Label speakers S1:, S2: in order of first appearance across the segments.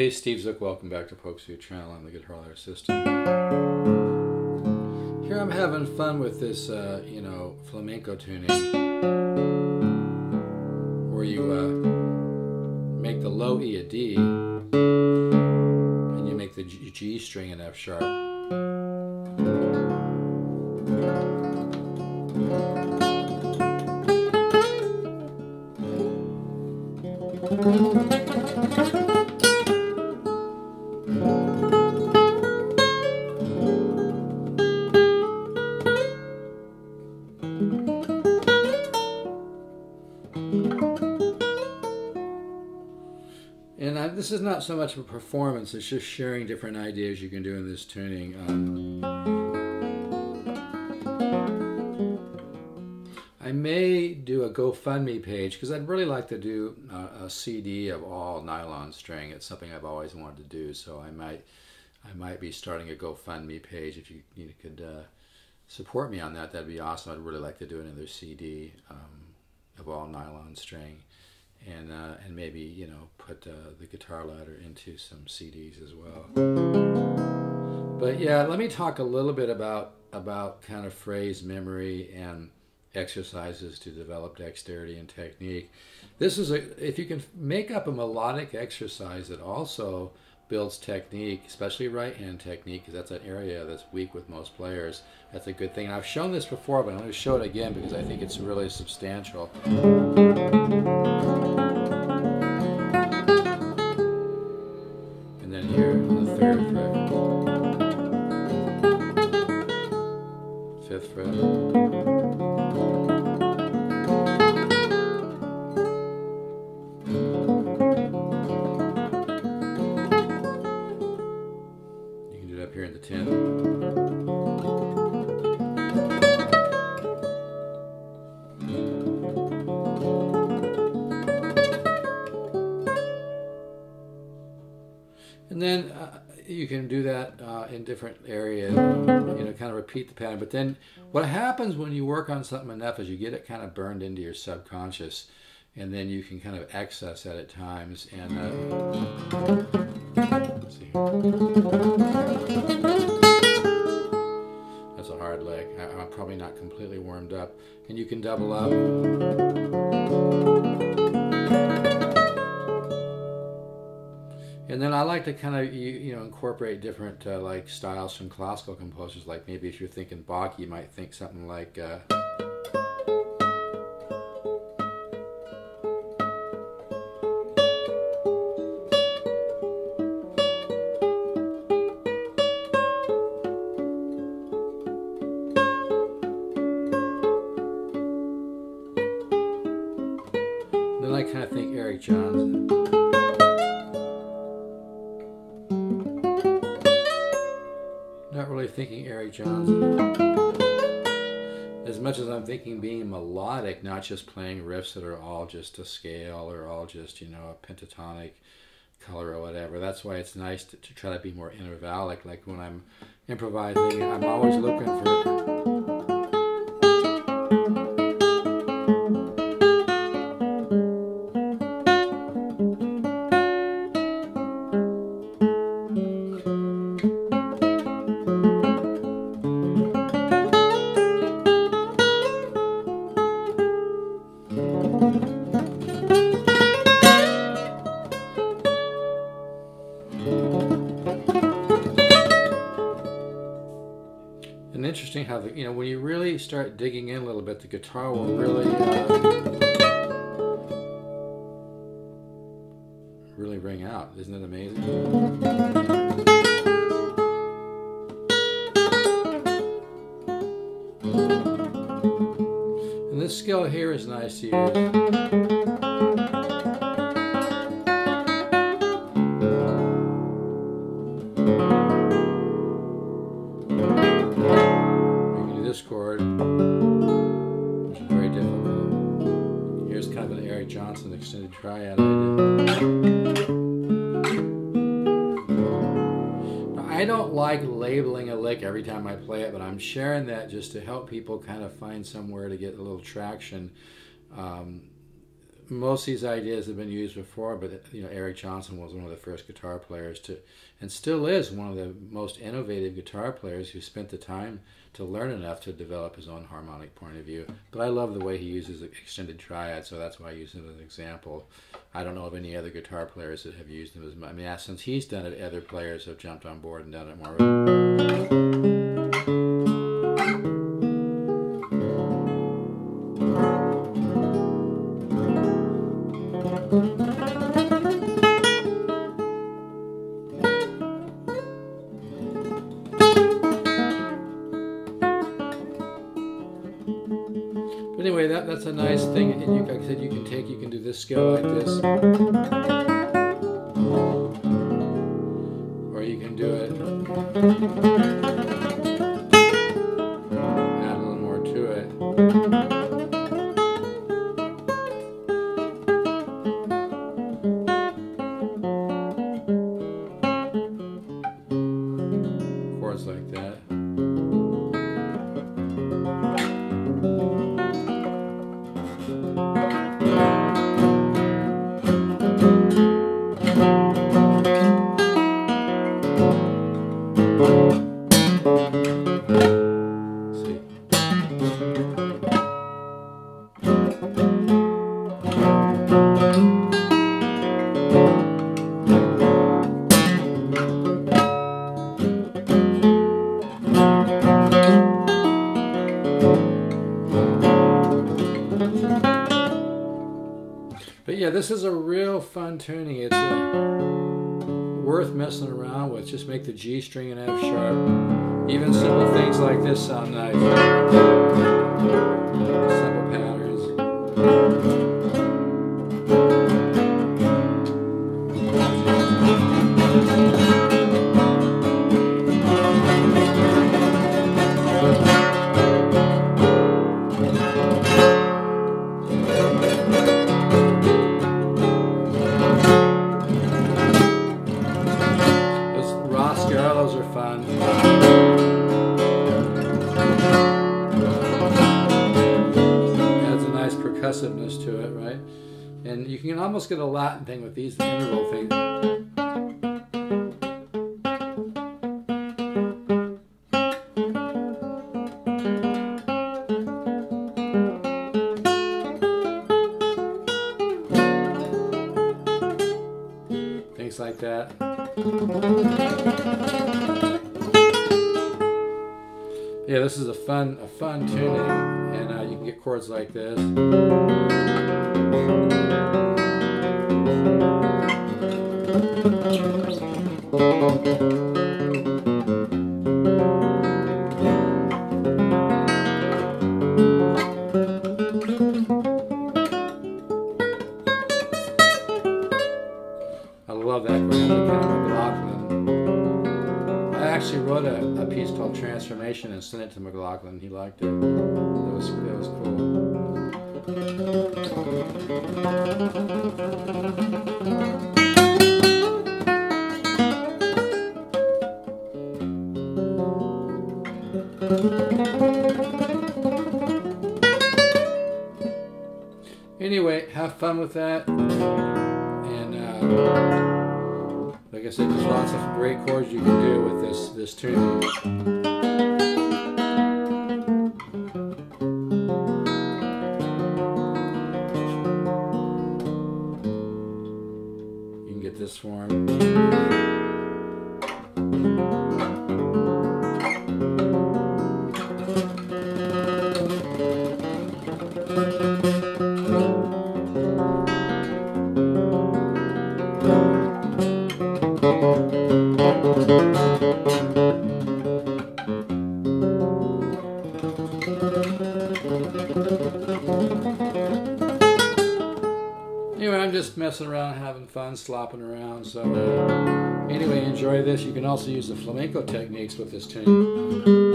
S1: Hey, Steve Zook, welcome back to Polkzoo Channel on the Guitar Ladder System. Here I'm having fun with this, uh, you know, flamenco tuning, where you uh, make the low E a D, and you make the G, G string an F sharp. I, this is not so much of a performance, it's just sharing different ideas you can do in this tuning. Um, I may do a GoFundMe page because I'd really like to do a, a CD of all nylon string. It's something I've always wanted to do, so I might I might be starting a GoFundMe page. If you, you could uh, support me on that, that'd be awesome. I'd really like to do another CD um, of all nylon string and uh, and maybe you know put uh, the guitar ladder into some CDs as well. But yeah, let me talk a little bit about about kind of phrase memory and exercises to develop dexterity and technique. This is a if you can make up a melodic exercise that also builds technique, especially right hand technique, because that's an area that's weak with most players. That's a good thing. And I've shown this before, but I'm going to show it again because I think it's really substantial. And then here on the third fret, fifth fret. And then uh, you can do that uh, in different areas, you know, kind of repeat the pattern. But then what happens when you work on something enough is you get it kind of burned into your subconscious, and then you can kind of access that at times. And uh, let's see That's a hard leg. I, I'm probably not completely warmed up. And you can double up. And then I like to kind of you, you know incorporate different uh, like styles from classical composers. Like maybe if you're thinking Bach, you might think something like. Uh, thinking Eric Johnson. As much as I'm thinking being melodic, not just playing riffs that are all just a scale or all just, you know, a pentatonic color or whatever. That's why it's nice to, to try to be more intervallic. Like when I'm improvising, I'm always looking for. You know when you really start digging in a little bit, the guitar will really uh, really ring out. Isn't it amazing? And this scale here is nice to use. We can this chord, which is very difficult. Here's kind of an Eric Johnson extended triad I don't like labeling a lick every time I play it, but I'm sharing that just to help people kind of find somewhere to get a little traction. Um, most of these ideas have been used before, but you know Eric Johnson was one of the first guitar players to, and still is one of the most innovative guitar players who spent the time to learn enough to develop his own harmonic point of view. But I love the way he uses extended triad, so that's why I use him as an example. I don't know of any other guitar players that have used him as much. I mean, since he's done it, other players have jumped on board and done it more. Anyway, that, that's a nice thing. And you, like I said, you can take, you can do this scale like this. Or you can do it. Add a little more to it. Chords like that. But yeah, this is a real fun tuning. It's uh, worth messing around with. Just make the G string an F sharp. Even simple things like this sound nice. Simple patterns. Those almost get a Latin thing with these interval things. Things like that. Yeah, this is a fun, a fun tuning, and uh, you can get chords like this. Actually wrote a, a piece called Transformation and sent it to McLaughlin. He liked it. It was it was cool. Anyway, have fun with that. And uh, like I said, there's lots of great chords you can do with this this tuning. Anyway, I'm just messing around, having fun, slopping around. So, uh, anyway, enjoy this. You can also use the flamenco techniques with this tune.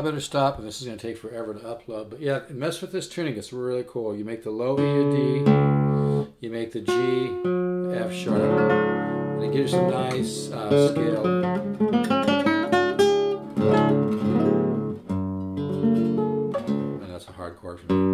S1: I better stop, and this is going to take forever to upload. But yeah, mess with this tuning. It's really cool. You make the low E a D, you make the G F sharp, and it gives you some nice uh, scale. And that's a hard chord for me.